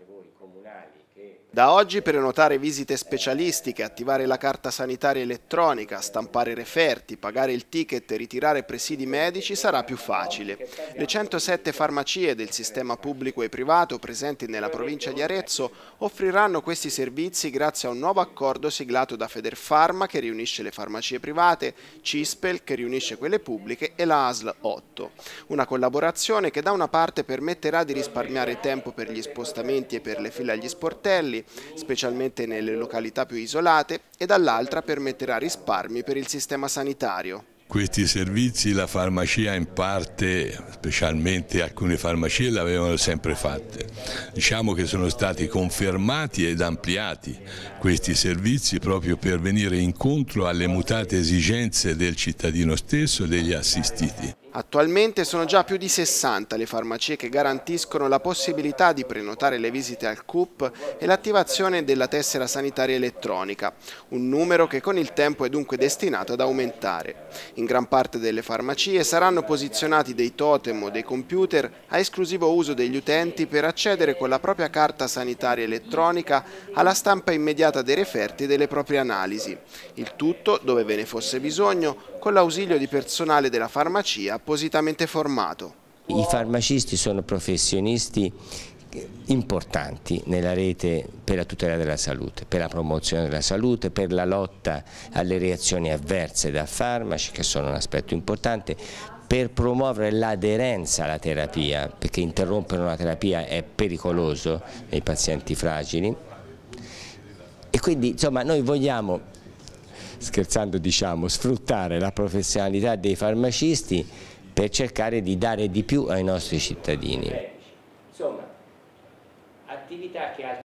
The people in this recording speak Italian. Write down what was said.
anche voi comunali che... Da oggi prenotare visite specialistiche, attivare la carta sanitaria elettronica, stampare referti, pagare il ticket e ritirare presidi medici sarà più facile. Le 107 farmacie del sistema pubblico e privato presenti nella provincia di Arezzo offriranno questi servizi grazie a un nuovo accordo siglato da Federfarma che riunisce le farmacie private, Cispel che riunisce quelle pubbliche e la ASL 8. Una collaborazione che da una parte permetterà di risparmiare tempo per gli spostamenti e per le file agli sportelli, specialmente nelle località più isolate, e dall'altra permetterà risparmi per il sistema sanitario. Questi servizi la farmacia in parte, specialmente alcune farmacie, l'avevano sempre fatte. Diciamo che sono stati confermati ed ampliati questi servizi proprio per venire incontro alle mutate esigenze del cittadino stesso e degli assistiti. Attualmente sono già più di 60 le farmacie che garantiscono la possibilità di prenotare le visite al CUP e l'attivazione della tessera sanitaria elettronica, un numero che con il tempo è dunque destinato ad aumentare. In gran parte delle farmacie saranno posizionati dei totem o dei computer a esclusivo uso degli utenti per accedere con la propria carta sanitaria elettronica alla stampa immediata dei referti delle proprie analisi. Il tutto, dove ve ne fosse bisogno, con l'ausilio di personale della farmacia appositamente formato. I farmacisti sono professionisti importanti nella rete per la tutela della salute, per la promozione della salute, per la lotta alle reazioni avverse da farmaci che sono un aspetto importante, per promuovere l'aderenza alla terapia, perché interrompere una terapia è pericoloso nei pazienti fragili e quindi insomma noi vogliamo scherzando diciamo, sfruttare la professionalità dei farmacisti per cercare di dare di più ai nostri cittadini. Attività che